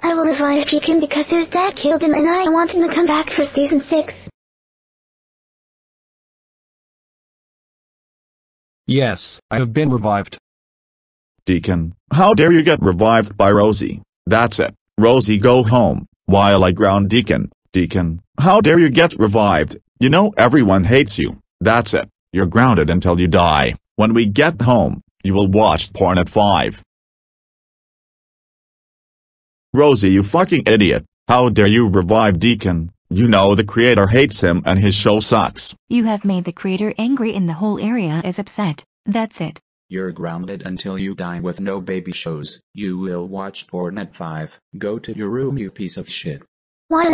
I will revive Deacon because his dad killed him and I want him to come back for season 6. Yes, I have been revived. Deacon, how dare you get revived by Rosie? That's it. Rosie go home, while I ground Deacon. Deacon, how dare you get revived? You know everyone hates you. That's it. You're grounded until you die. When we get home, you will watch porn at 5. Rosie you fucking idiot, how dare you revive Deacon? You know the creator hates him and his show sucks. You have made the creator angry and the whole area is upset. That's it. You're grounded until you die with no baby shows. You will watch porn at 5. Go to your room you piece of shit. What?